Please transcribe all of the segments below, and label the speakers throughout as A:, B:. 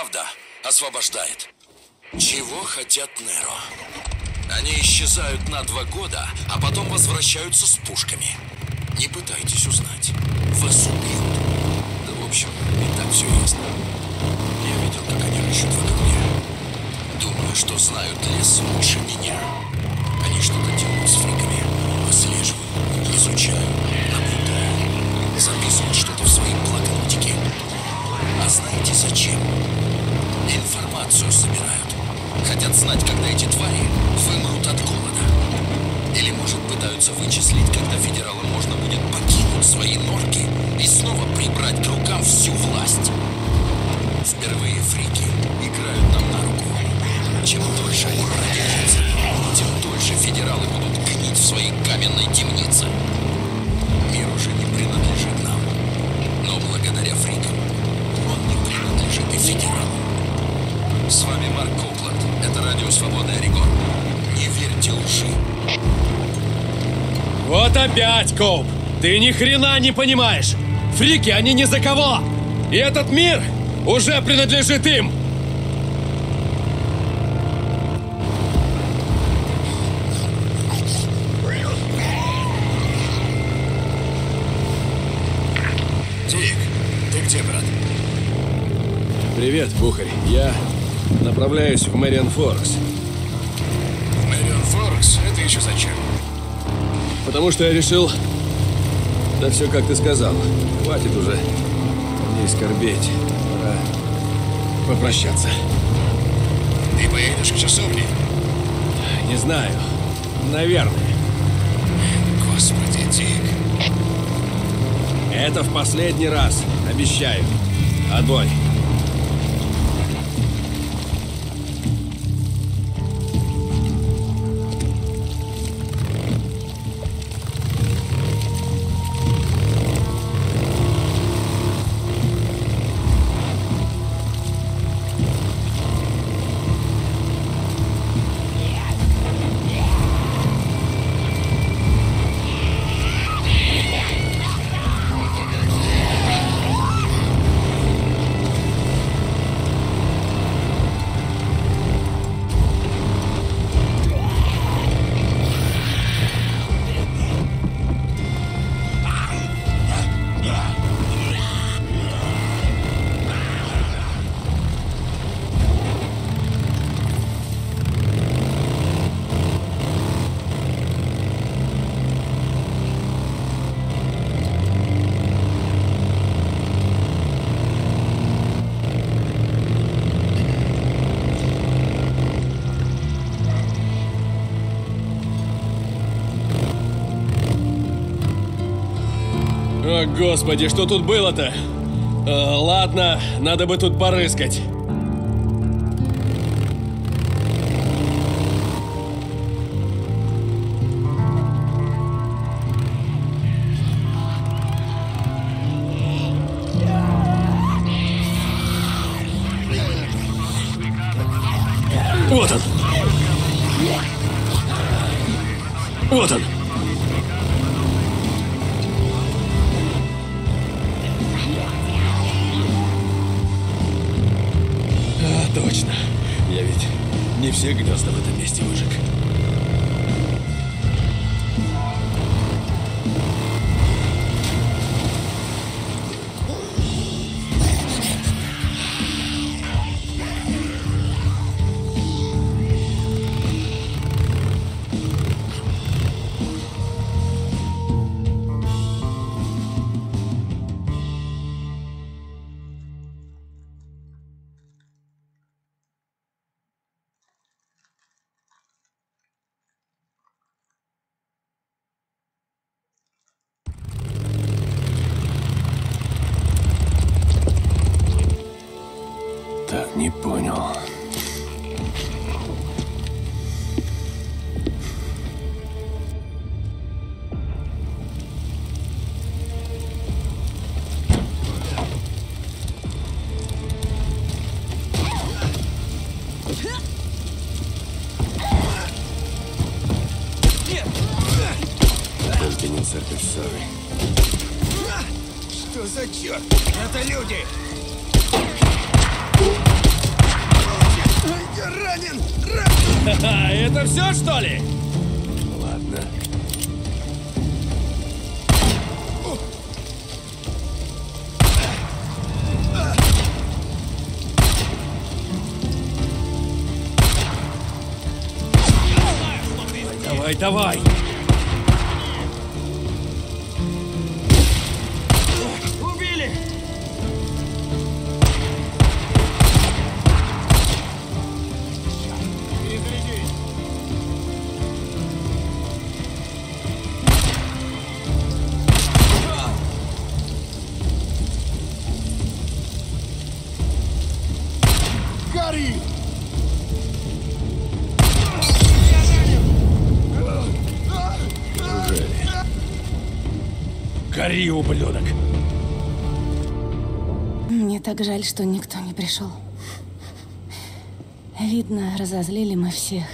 A: правда освобождает. Чего хотят Неро? Они исчезают на два года, а потом возвращаются с пушками. Не пытайтесь узнать. Вас убьют. Да, в общем, и так все ясно. Я видел, как они рыщут вокруг меня. Думаю, что знают лес лучше меня. Они что-то делают с фриками. Выслеживают, изучают, наблюдают. Записывают что-то в свои блокнотики. А знаете зачем? Информацию собирают. Хотят знать, когда эти твари вымрут от голода. Или, может, пытаются вычислить, когда федералам можно будет покинуть свои норки и снова прибрать к рукам всю власть. Впервые фрики играют нам на руку. Чем дольше они продержатся, тем дольше федералы будут гнить в своей каменной темнице. Мир уже не принадлежит нам. Но благодаря фрикам он не принадлежит и федералам. С вами Марк Копланд. Это радио «Свободный Орегон». Не верьте лжи.
B: Вот опять, Коуп! Ты ни хрена не понимаешь! Фрики, они ни за кого! И этот мир уже принадлежит им!
A: Дик, ты где, брат?
B: Привет, Бухарь. Я направляюсь в Мэриан Форкс.
A: Мэрион Форкс? Это еще зачем?
B: Потому что я решил... Да все, как ты сказал. Хватит уже не скорбеть. Пора попрощаться.
A: Ты поедешь к часовне?
B: Не знаю. Наверное.
A: Господи, Дик.
B: Это в последний раз. Обещаю. Отбой. Господи, что тут было-то? Э, ладно, надо бы тут порыскать. Не понял. Давай,
C: Гори,
B: ублюдок!
D: Мне так жаль, что никто не пришел. Видно, разозлили мы всех.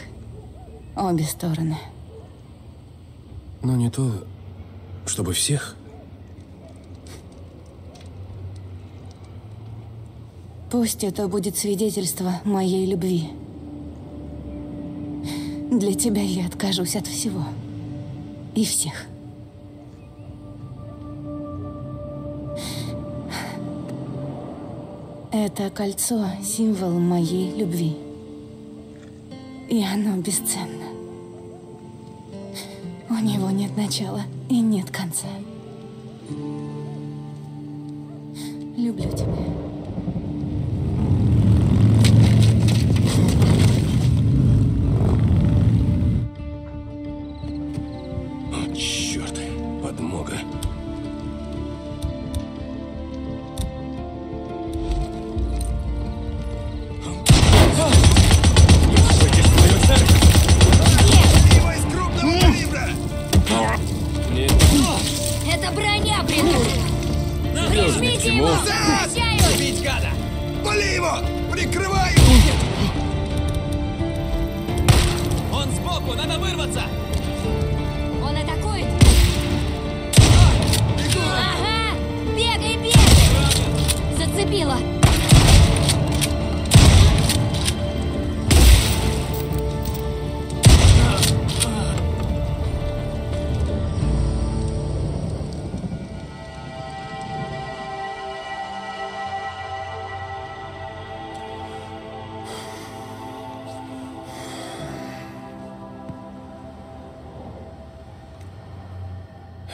D: Обе стороны.
E: Но не то, чтобы всех.
D: Пусть это будет свидетельство моей любви. Для тебя я откажусь от всего. И всех. Это кольцо – символ моей любви. И оно бесценно. У него нет начала и нет конца. Люблю тебя.
F: Бегай! Зацепила!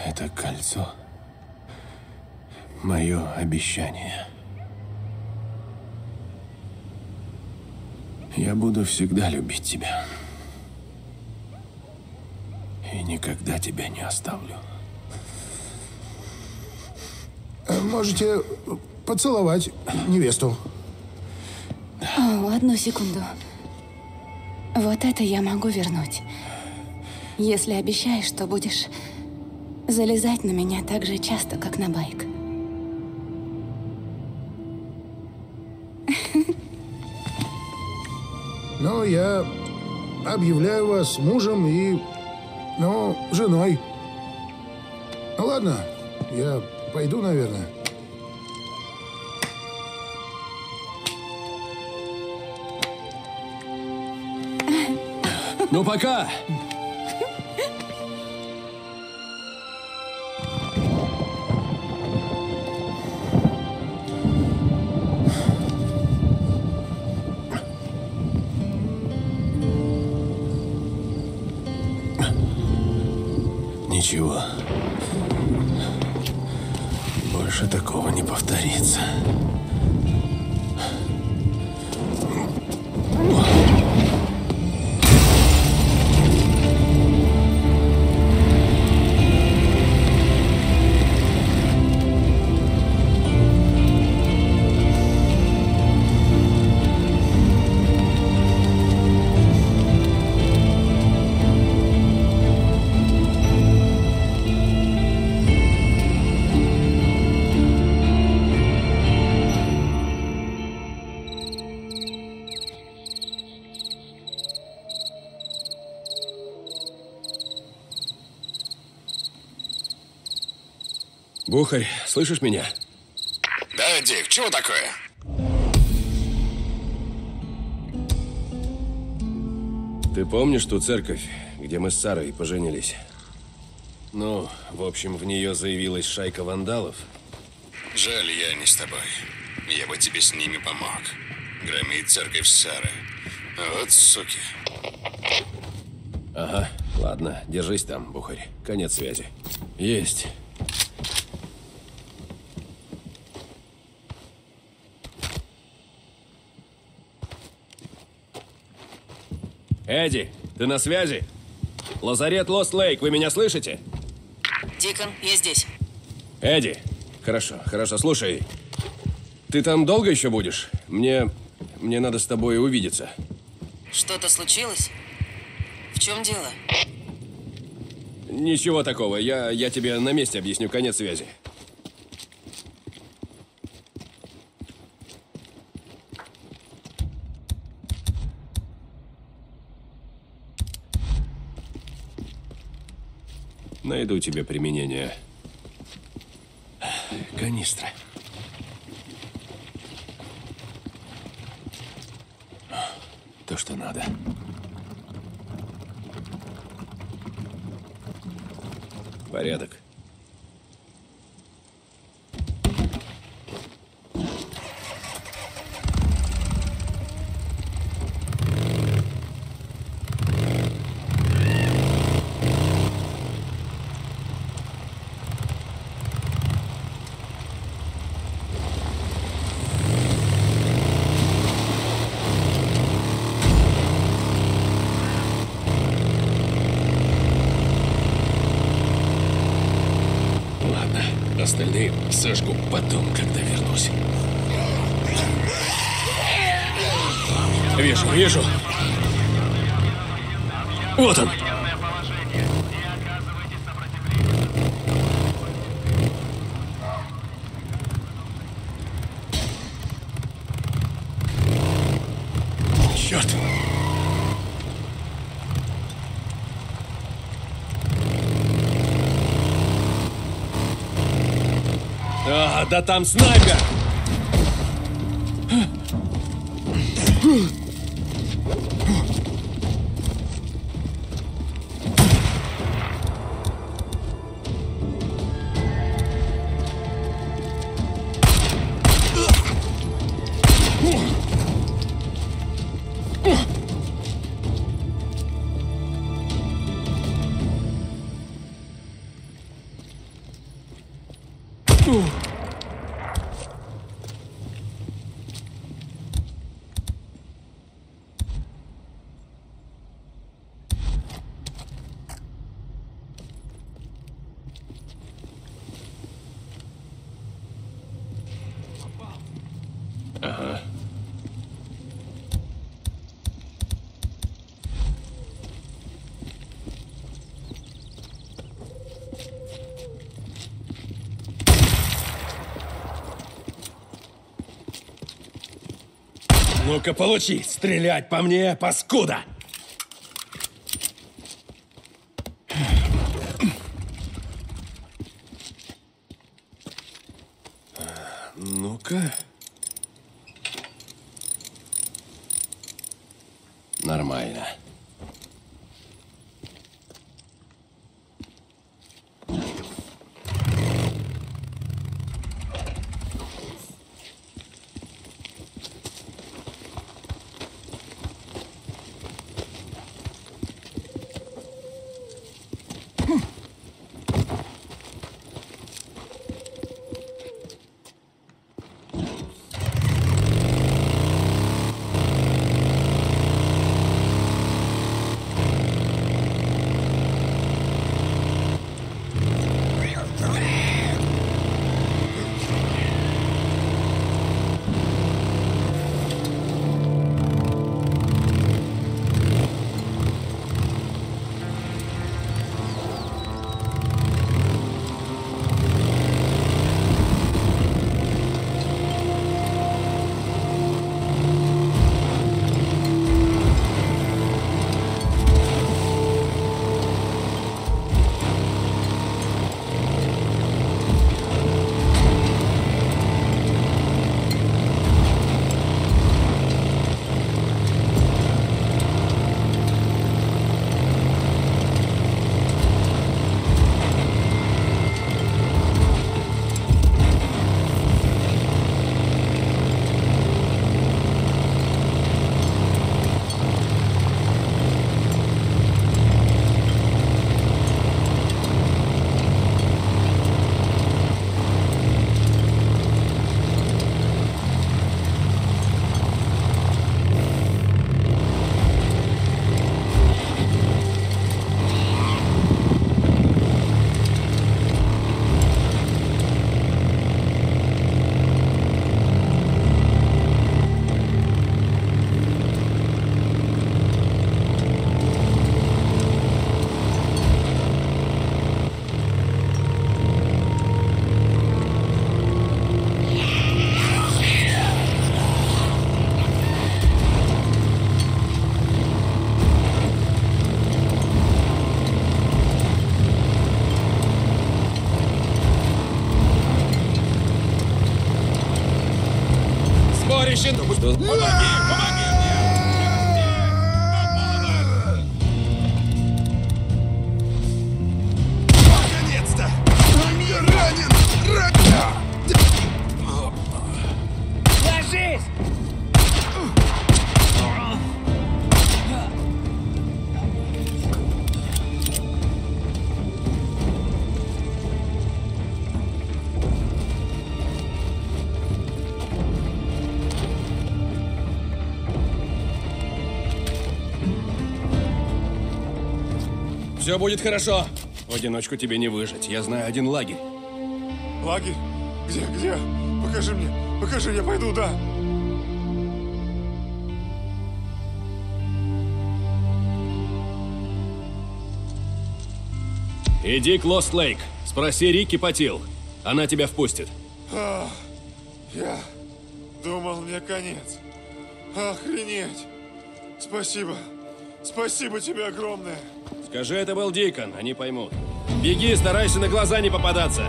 E: Это кольцо. Мое обещание. Я буду всегда любить тебя. И никогда тебя не оставлю.
C: Можете поцеловать невесту.
D: О, одну секунду. Вот это я могу вернуть. Если обещаешь, что будешь залезать на меня так же часто, как на байк.
C: Ну, я объявляю вас мужем и, ну, женой. Ну, ладно, я пойду, наверное.
B: Ну пока!
E: Ничего. Больше такого не повторится.
B: Бухарь, слышишь меня?
A: Да, Дик, чего такое?
B: Ты помнишь ту церковь, где мы с Сарой поженились? Ну, в общем, в нее заявилась шайка вандалов.
G: Жаль, я не с тобой. Я бы тебе с ними помог. Громит церковь Сары. Вот суки.
B: Ага, ладно, держись там, Бухарь. Конец связи. Есть. Эдди, ты на связи? Лазарет Лост Лейк, вы меня слышите?
H: Дикон, я здесь.
B: Эдди, хорошо, хорошо, слушай. Ты там долго еще будешь? Мне... мне надо с тобой увидеться.
H: Что-то случилось? В чем дело?
B: Ничего такого, я, я тебе на месте объясню, конец связи. Найду тебе применение. Канистра. То, что надо. Порядок.
E: Ладно, остальные сошку потом, когда вернусь.
B: Вижу, вижу. Вот он.
E: Черт!
B: А, да там снайпер!
E: Ну-ка получи! Стрелять по мне, паскуда!
I: 这
E: 是
B: Все будет хорошо. В одиночку тебе не выжить. Я знаю один лагерь.
I: Лагерь? Где, где? Покажи мне, покажи, я пойду, да.
B: Иди к Лост Лейк. Спроси Рики Патил. Она тебя впустит.
I: А, я думал, мне конец. Охренеть! Спасибо. Спасибо тебе огромное.
B: Скажи, это был Дикон, они поймут. Беги, старайся на глаза не попадаться.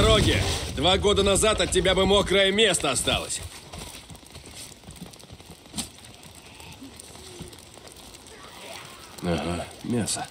B: Дороге. Два года назад от тебя бы мокрое место осталось. Ага, мясо.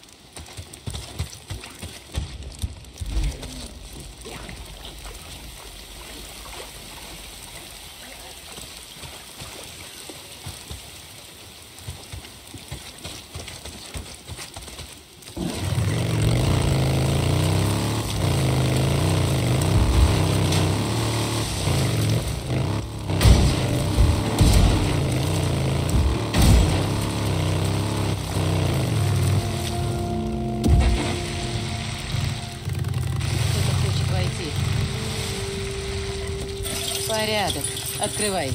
H: Открывай.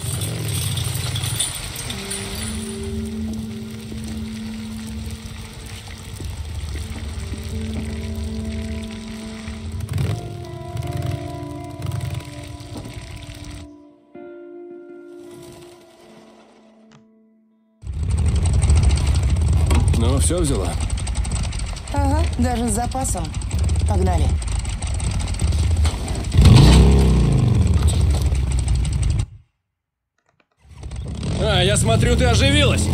B: Ну, все взяла.
J: Ага, даже с запасом. Погнали.
B: А, я смотрю, ты оживилась.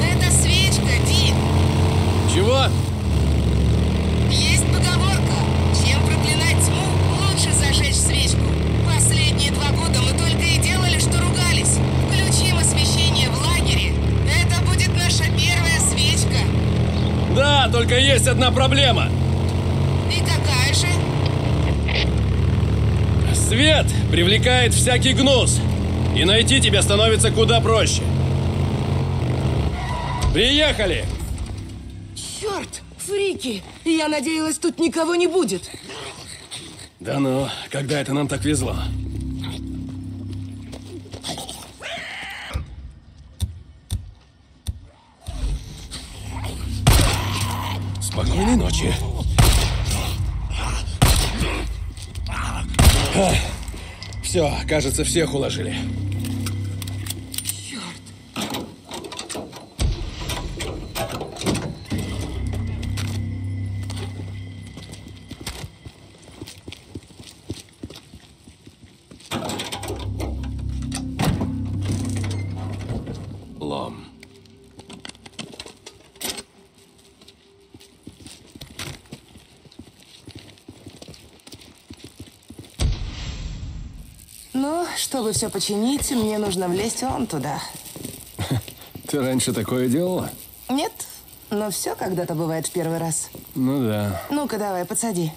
J: Это свечка, Ди.
B: Чего?
J: Есть поговорка. Чем проклинать тьму, лучше зажечь свечку. Последние два года мы только и делали, что ругались. Включим освещение в лагере. Это будет наша первая свечка.
B: Да, только есть одна проблема.
J: И какая же?
B: Свет привлекает всякий гнус. И найти тебя становится куда проще. Приехали!
J: Черт, фрики! Я надеялась, тут никого не будет.
B: Да ну, когда это нам так везло? Все, кажется, всех уложили.
J: Чтобы все починить, мне нужно влезть вон туда.
K: Ты раньше такое делала?
J: Нет, но все когда-то бывает в первый раз.
K: Ну да.
J: Ну-ка, давай, подсади.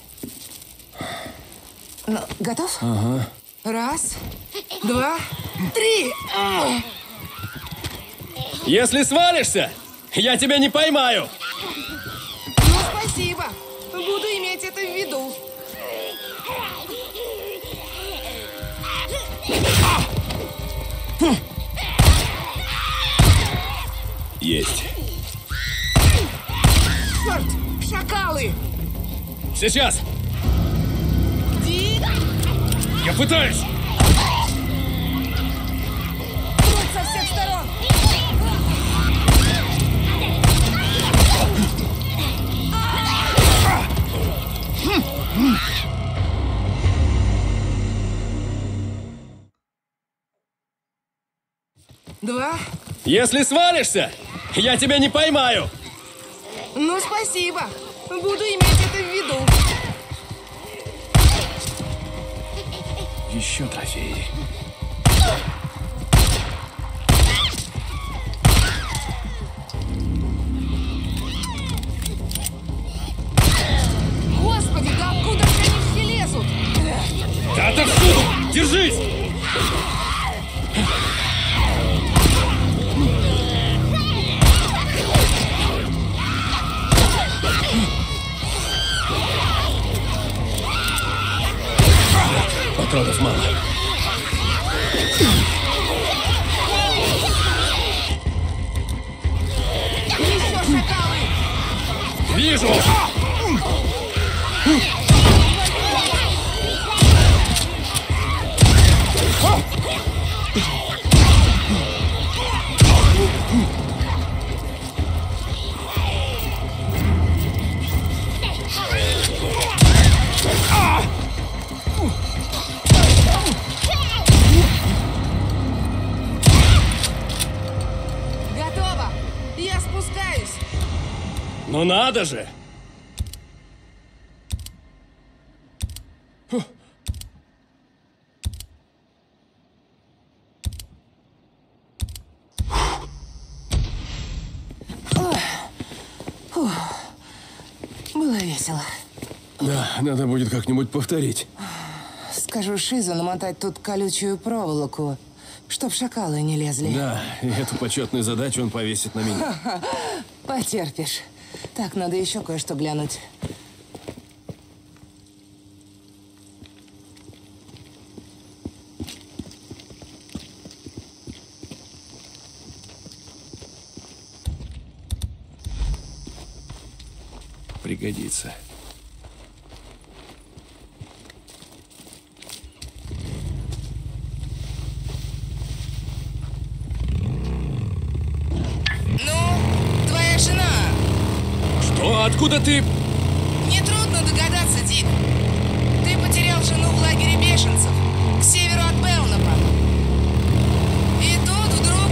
J: Ну, готов?
K: Ага.
J: Раз, два, три.
B: Если свалишься, я тебя не поймаю. Сейчас. Я пытаюсь.
J: прут со всех сторон! Два.
B: Если свалишься, я тебя не поймаю.
J: Ну, спасибо. Буду иметь это в виду.
K: Еще трофеи.
J: Господи, да откуда же они все лезут?
B: Да отовсюду! Держись! Патронов мало. Вижу! Ну надо же!
J: Было весело.
K: Да, надо будет как-нибудь повторить.
J: Скажу Шизу намотать тут колючую проволоку, чтоб шакалы не лезли.
K: Да, и эту почетную задачу он повесит на меня.
J: Потерпишь. Так, надо еще кое-что глянуть.
K: Пригодится.
J: Ну, твоя жена.
B: Что? Откуда ты?
J: Нетрудно догадаться, Дик. Ты потерял жену в лагере бешенцев, к северу от Белнапа. И тут вдруг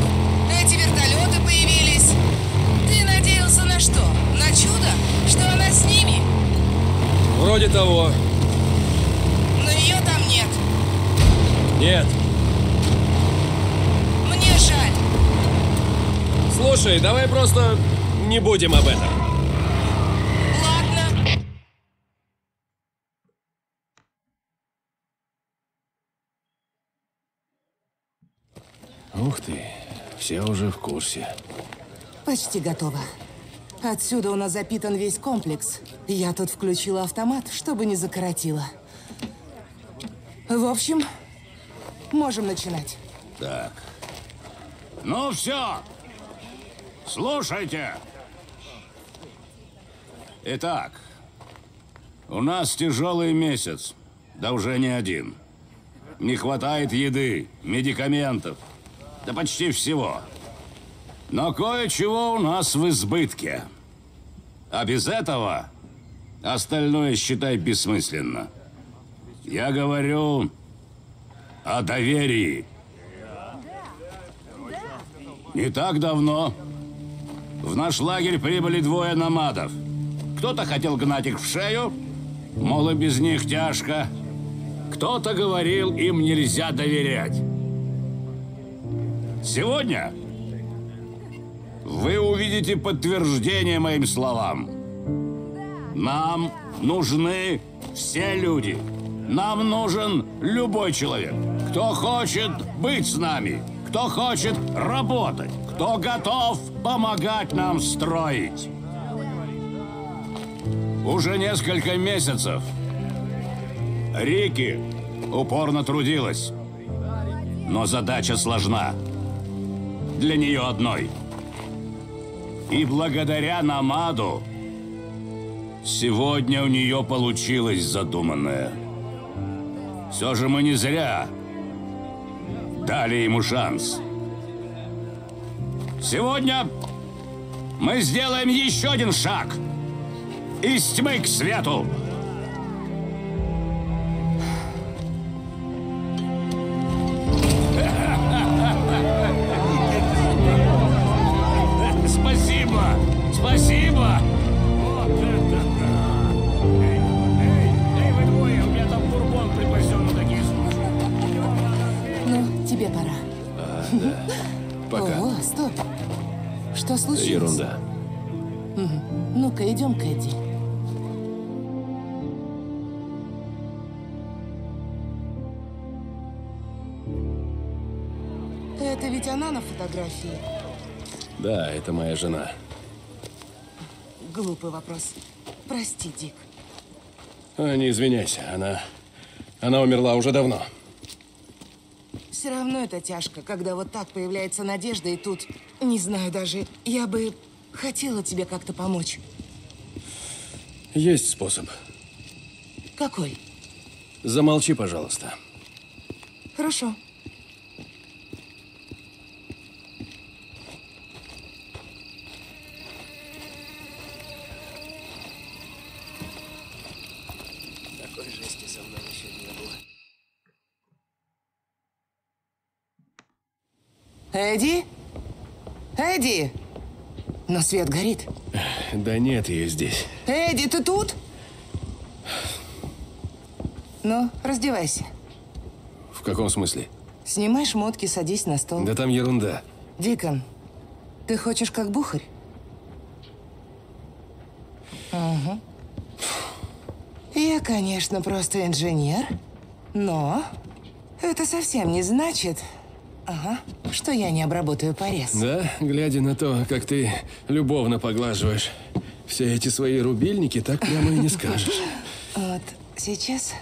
J: эти вертолеты появились. Ты надеялся на что? На чудо? Что она с ними?
B: Вроде того.
J: Но ее там нет.
B: Нет.
J: Мне жаль.
B: Слушай, давай просто не будем об этом.
J: Ладно.
K: Ух ты, все уже в курсе.
J: Почти готово. Отсюда у нас запитан весь комплекс. Я тут включила автомат, чтобы не закоротило. В общем, можем начинать.
L: Так. Ну все. Слушайте. Итак, у нас тяжелый месяц. Да уже не один. Не хватает еды, медикаментов. Да почти всего. Но кое-чего у нас в избытке. А без этого остальное считай бессмысленно. Я говорю о доверии. Не так давно в наш лагерь прибыли двое намадов. Кто-то хотел гнать их в шею, мол, и без них тяжко. кто-то говорил, им нельзя доверять. Сегодня вы увидите подтверждение моим словам. Нам нужны все люди. Нам нужен любой человек, кто хочет быть с нами, кто хочет работать, кто готов помогать нам строить. Уже несколько месяцев Рики упорно трудилась, но задача сложна. Для нее одной. И благодаря Намаду сегодня у нее получилось задуманное. Все же мы не зря дали ему шанс. Сегодня мы сделаем еще один шаг из тьмы к свету.
B: Ерунда.
H: Ну-ка, идем, Кэдди.
J: Это ведь она на фотографии.
B: Да, это моя жена.
J: Глупый вопрос. Прости, Дик.
B: А, не извиняйся, она... Она умерла уже давно.
J: Все равно это тяжко, когда вот так появляется надежда, и тут... Не знаю даже, я бы хотела тебе как-то помочь.
B: Есть способ.
J: Какой?
B: Замолчи, пожалуйста.
J: Хорошо.
B: Такой жести со мной еще не было.
J: Эдди? Эдди! Но свет горит.
B: Да нет ее здесь.
J: Эдди, ты тут? Ну, раздевайся.
B: В каком смысле?
J: Снимай шмотки, садись на стол.
B: Да там ерунда.
J: Дикон, ты хочешь как бухарь? Угу. Я, конечно, просто инженер, но это совсем не значит, ага, что я не обработаю порез.
B: Да, глядя на то, как ты любовно поглаживаешь все эти свои рубильники, так прямо и не скажешь.
J: Вот сейчас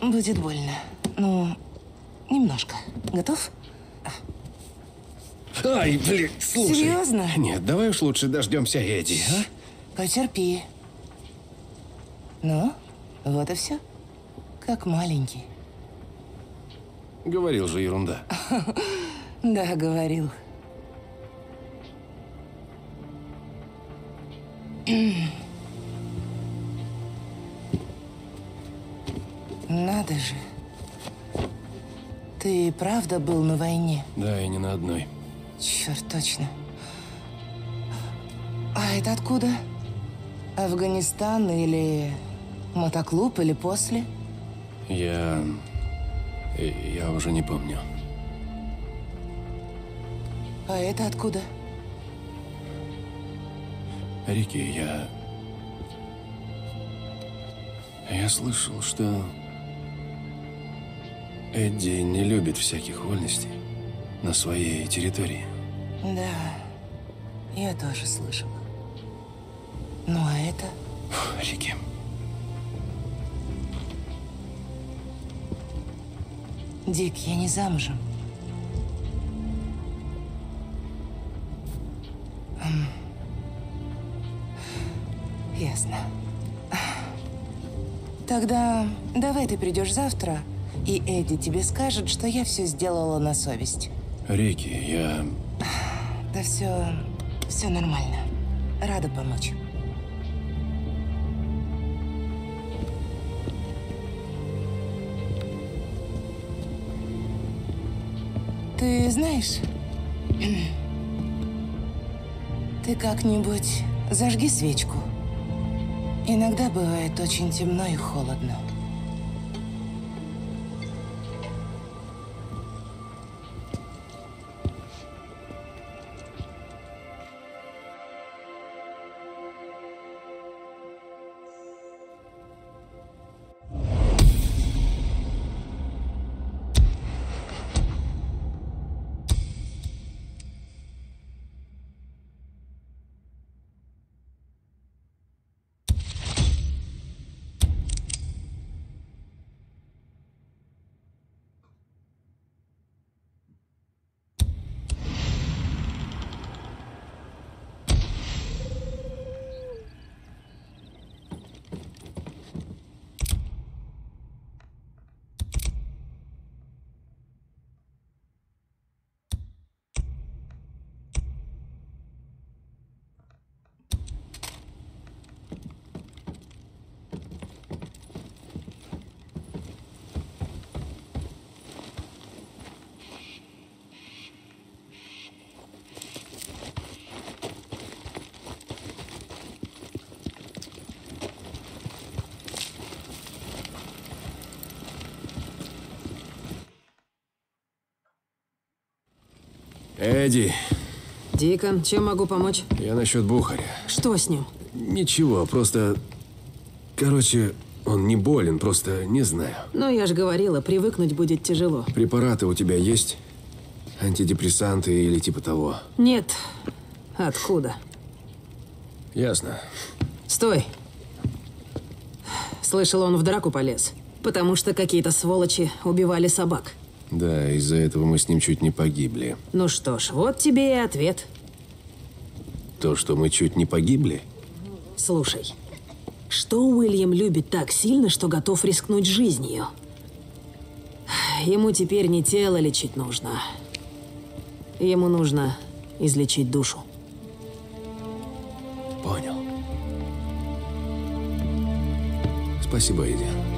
J: будет больно. Ну, немножко. Готов?
B: Ай, блин, слушай.
J: Серьезно?
B: Нет, давай уж лучше дождемся Эдди, а?
J: Потерпи. Ну, вот и все. Как маленький.
B: Говорил же ерунда.
J: Да, говорил. Надо же. Ты правда был на войне?
B: Да, и не на одной.
J: Черт, точно. А это откуда? Афганистан или мотоклуб или после?
B: Я... Я уже не помню.
J: А это откуда?
B: Рики, я... Я слышал, что... Эдди не любит всяких вольностей на своей территории.
J: Да, я тоже слышала. Ну а это?
B: Рики.
J: Дик, я не замужем. М. Ясно. Тогда давай ты придешь завтра, и Эдди тебе скажет, что я все сделала на совесть.
B: Рики, я...
J: Да все, все нормально. Рада помочь. Ты знаешь, ты как-нибудь зажги свечку. Иногда бывает очень темно и холодно.
B: Эдди,
M: Дикон, чем могу помочь?
B: я насчет Бухаря.
M: Что с ним?
B: Ничего, просто... Короче, он не болен, просто не знаю.
M: Ну, я же говорила, привыкнуть будет тяжело.
B: Препараты у тебя есть? Антидепрессанты или типа того?
M: Нет. Откуда?
B: Ясно.
M: Стой. Слышал, он в драку полез. Потому что какие-то сволочи убивали собак.
B: Да, из-за этого мы с ним чуть не погибли.
M: Ну что ж, вот тебе и ответ.
B: То, что мы чуть не погибли?
M: Слушай, что Уильям любит так сильно, что готов рискнуть жизнью? Ему теперь не тело лечить нужно. Ему нужно излечить душу.
B: Понял. Спасибо, Эдди.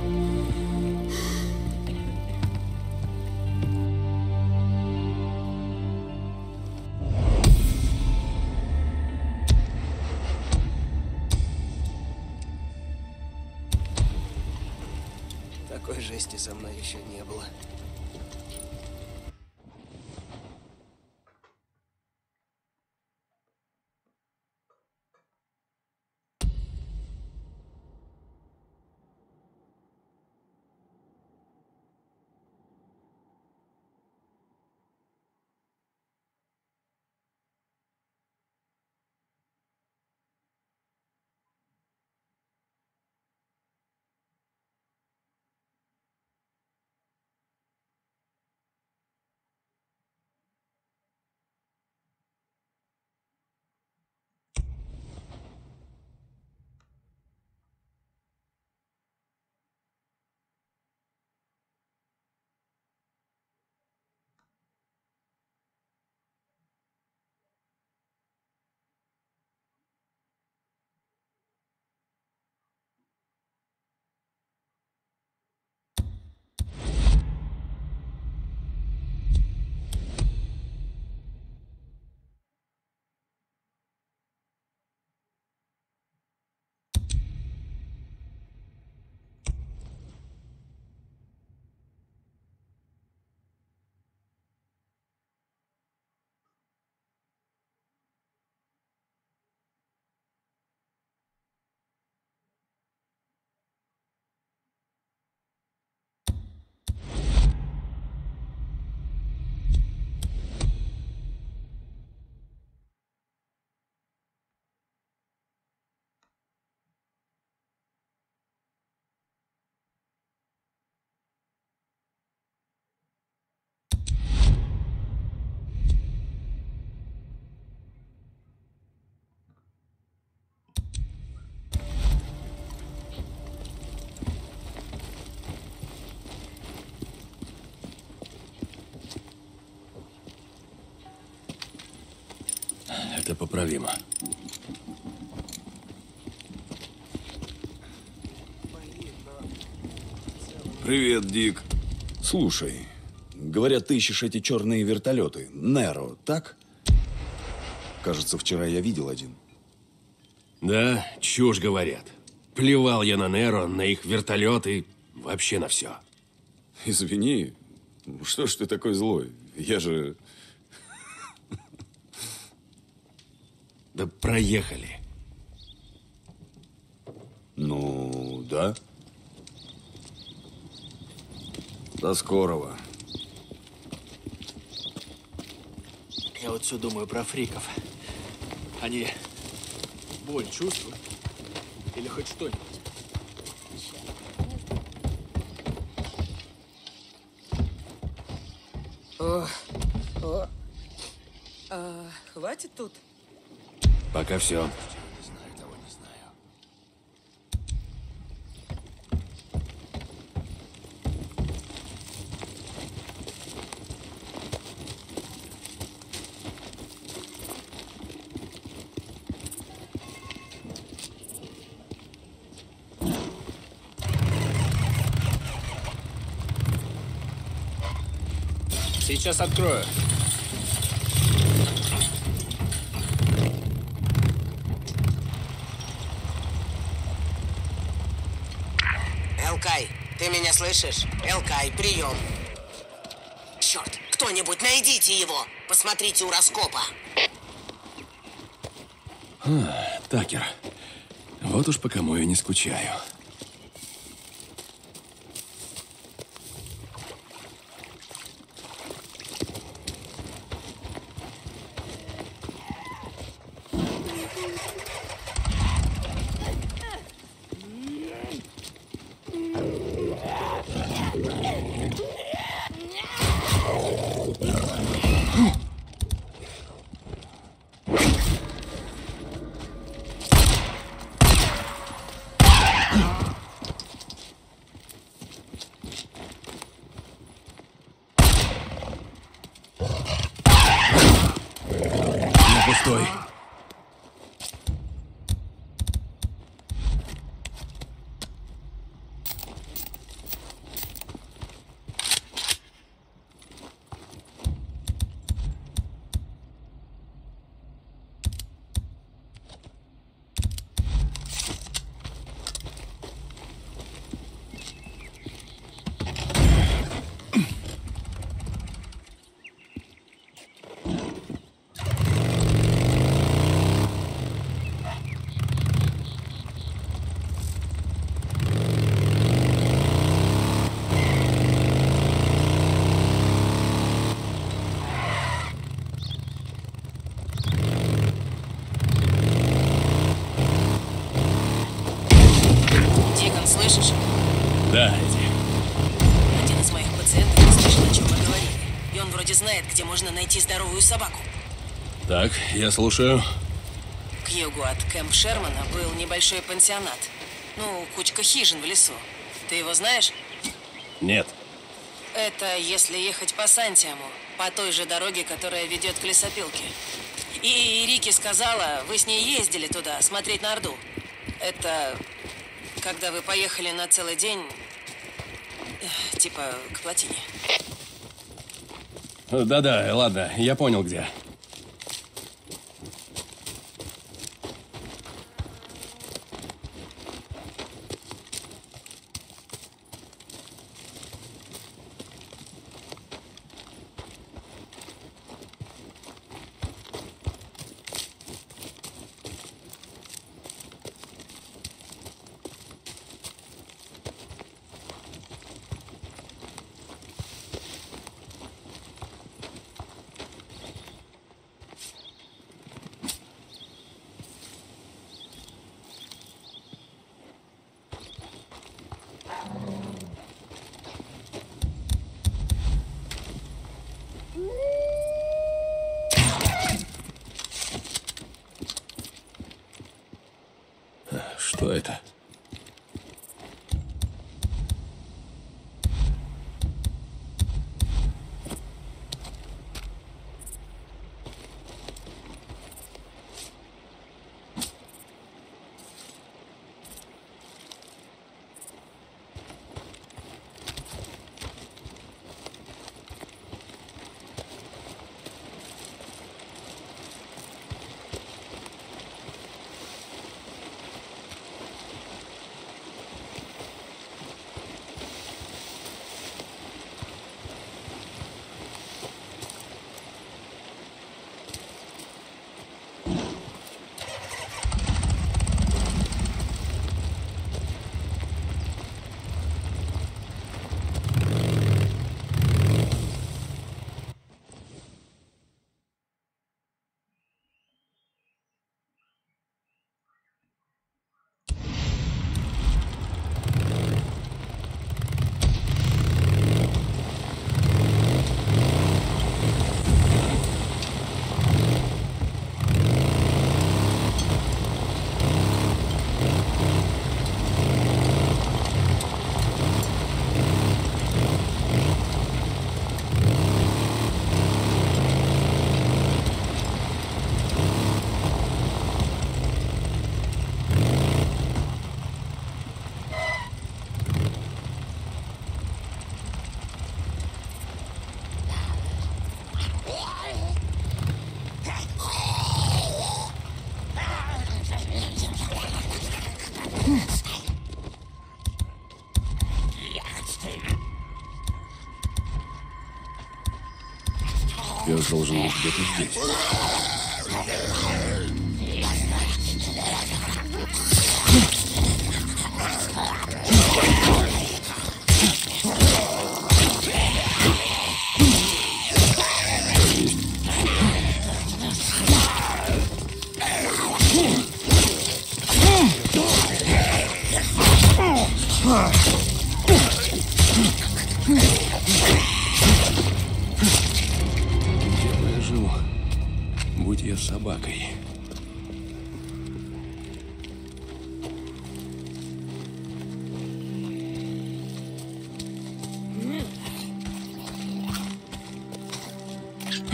B: Это поправимо.
N: Привет, Дик. Слушай, говорят, ты ищешь эти черные вертолеты. Неро, так? Кажется, вчера я видел один.
B: Да, чушь говорят. Плевал я на Неро, на их вертолеты, вообще на все.
N: Извини, что ж ты такой злой? Я же...
B: Да проехали.
N: Ну, да. До скорого.
O: Я вот все думаю про фриков. Они боль чувствуют? Или хоть что-нибудь?
J: О, о. А, хватит тут?
B: Пока все.
E: Сейчас открою.
J: Элкай, ты меня слышишь? Элкай, прием. Черт, кто-нибудь найдите его.
H: Посмотрите у раскопа.
B: А, Такер. Вот уж по кому я не скучаю. Я пустой.
H: Диган, слышишь?
B: Да, Эдди.
H: Один из моих пациентов не слышал, о чем мы говорили. И он вроде знает, где можно найти здоровую собаку.
B: Так, я слушаю.
H: К югу от Кэмп Шермана был небольшой пансионат. Ну, кучка хижин в лесу. Ты его знаешь?
B: Нет.
H: Это если ехать по Сантиаму, по той же дороге, которая ведет к лесопилке. И Рики сказала, вы с ней ездили туда, смотреть на Орду. Это когда вы поехали на целый день, э, типа к плотине.
B: Да-да, ладно, я понял, где. Должен быть где-то здесь.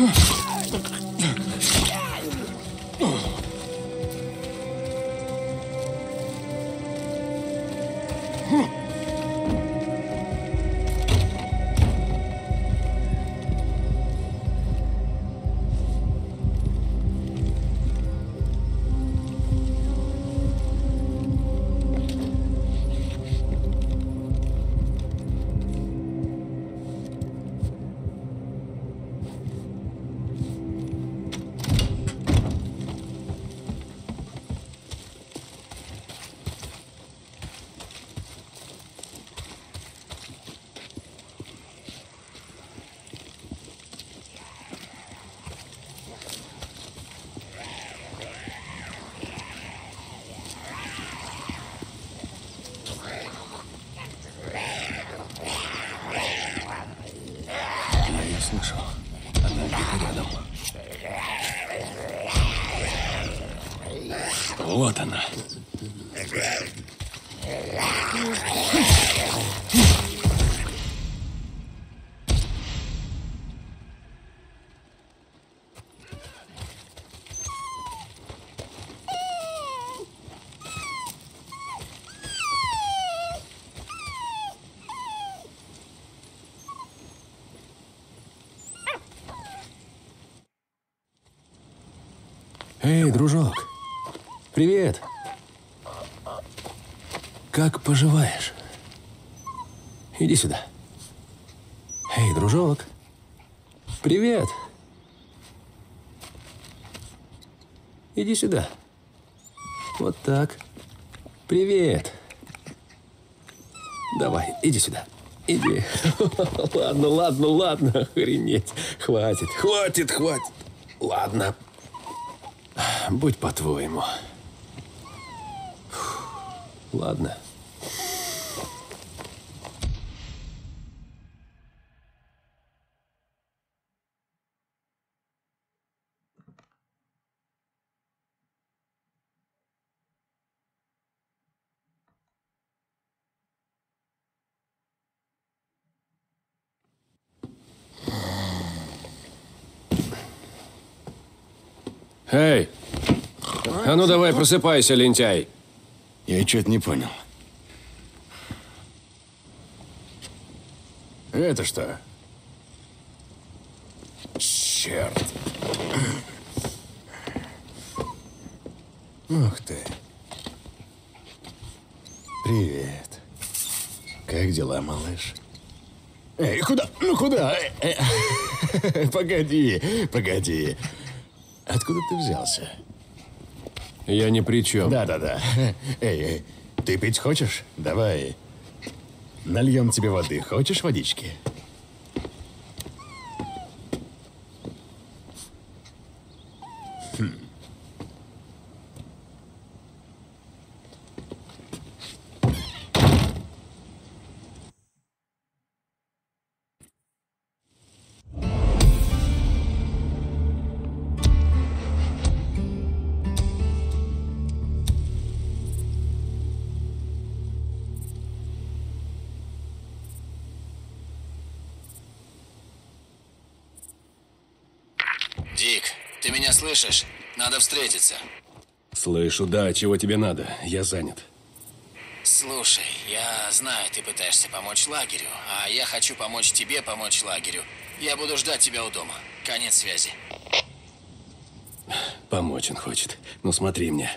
B: Oof. Эй, дружок. Привет. Как поживаешь? Иди сюда. Эй, дружок. Привет. Иди сюда. Вот так. Привет. Давай, иди сюда. Иди. Ладно, ладно, ладно. Охренеть. Хватит, хватит, хватит. Ладно. Будь по-твоему. Ладно. Эй! Ну давай, просыпайся, лентяй.
P: Я что-то не понял. Это что? Черт. Ух ты. Привет. Как дела, малыш? Эй, куда? Ну куда? Э, э, Погоди, погоди. Откуда ты взялся?
B: Я ни при чем.
P: Да-да-да. Эй, эй, ты пить хочешь? Давай. Нальем тебе воды. Хочешь водички?
Q: Слышишь? Надо встретиться.
B: Слышу, да, чего тебе надо? Я занят.
Q: Слушай, я знаю, ты пытаешься помочь лагерю, а я хочу помочь тебе помочь лагерю. Я буду ждать тебя у дома. Конец связи.
B: Помочь он хочет. Ну смотри мне.